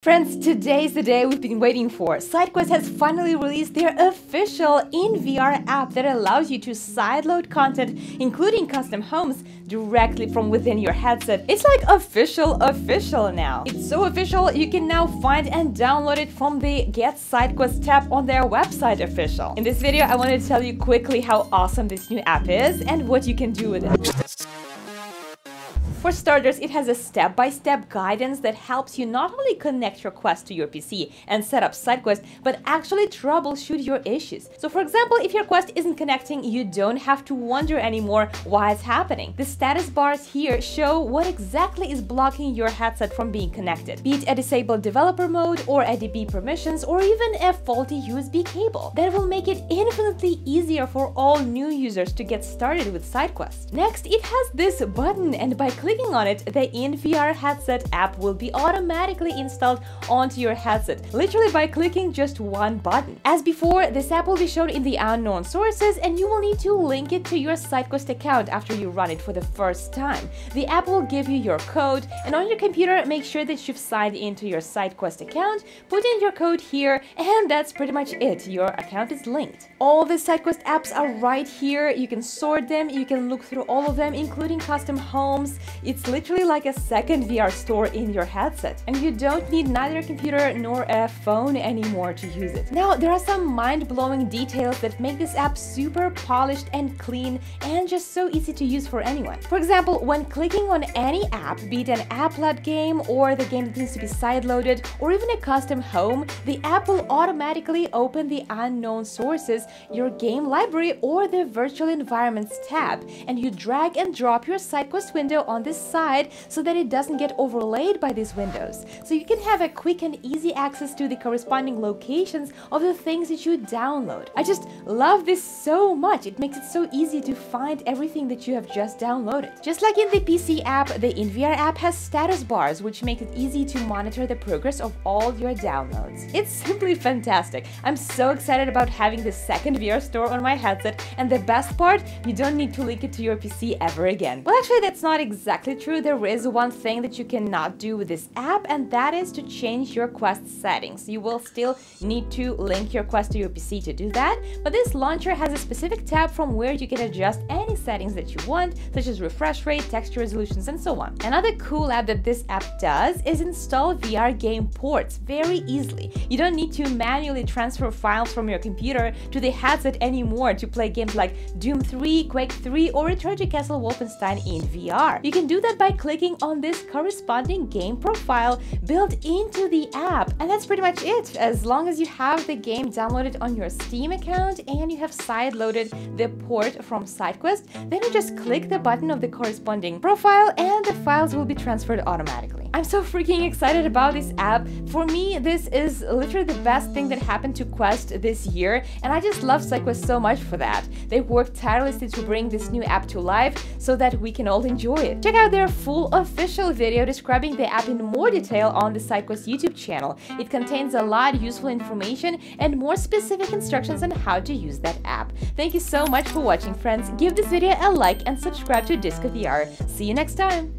Friends, today's the day we've been waiting for. SideQuest has finally released their official in-VR app that allows you to sideload content, including custom homes, directly from within your headset. It's like official official now. It's so official you can now find and download it from the Get SideQuest tab on their website official. In this video, I want to tell you quickly how awesome this new app is and what you can do with it. For starters, it has a step-by-step -step guidance that helps you not only connect your Quest to your PC and set up SideQuest, but actually troubleshoot your issues. So for example, if your Quest isn't connecting, you don't have to wonder anymore why it's happening. The status bars here show what exactly is blocking your headset from being connected, be it a disabled developer mode or ADB permissions or even a faulty USB cable. That will make it infinitely easier for all new users to get started with SideQuest. Next, it has this button and by clicking clicking on it, the InVR headset app will be automatically installed onto your headset, literally by clicking just one button. As before, this app will be shown in the unknown sources and you will need to link it to your SideQuest account after you run it for the first time. The app will give you your code and on your computer, make sure that you've signed into your SideQuest account, put in your code here, and that's pretty much it. Your account is linked. All the SideQuest apps are right here. You can sort them, you can look through all of them, including custom homes, it's literally like a second VR store in your headset, and you don't need neither a computer nor a phone anymore to use it. Now, there are some mind-blowing details that make this app super polished and clean and just so easy to use for anyone. For example, when clicking on any app, be it an App Lab game or the game that needs to be side-loaded or even a custom home, the app will automatically open the unknown sources, your game library or the virtual environments tab, and you drag and drop your SideQuest window on this side so that it doesn't get overlaid by these windows. So you can have a quick and easy access to the corresponding locations of the things that you download. I just love this so much. It makes it so easy to find everything that you have just downloaded. Just like in the PC app, the InVR app has status bars, which make it easy to monitor the progress of all your downloads. It's simply fantastic. I'm so excited about having the second VR store on my headset, and the best part, you don't need to link it to your PC ever again. Well, actually, that's not exactly exactly true, there is one thing that you cannot do with this app, and that is to change your Quest settings. You will still need to link your Quest to your PC to do that, but this launcher has a specific tab from where you can adjust any settings that you want, such as refresh rate, texture resolutions, and so on. Another cool app that this app does is install VR game ports very easily. You don't need to manually transfer files from your computer to the headset anymore to play games like Doom 3, Quake 3, or Return to Castle Wolfenstein in VR. You can do that by clicking on this corresponding game profile built into the app. And that's pretty much it. As long as you have the game downloaded on your Steam account and you have side-loaded the port from SideQuest, then you just click the button of the corresponding profile and the files will be transferred automatically. I'm so freaking excited about this app. For me, this is literally the best thing that happened to Quest this year, and I just love SideQuest so much for that. They worked tirelessly to bring this new app to life so that we can all enjoy it. Check out their full official video describing the app in more detail on the SideQuest YouTube channel. It contains a lot of useful information and more specific instructions on how to use that app. Thank you so much for watching, friends. Give this video a like and subscribe to Disco VR. See you next time!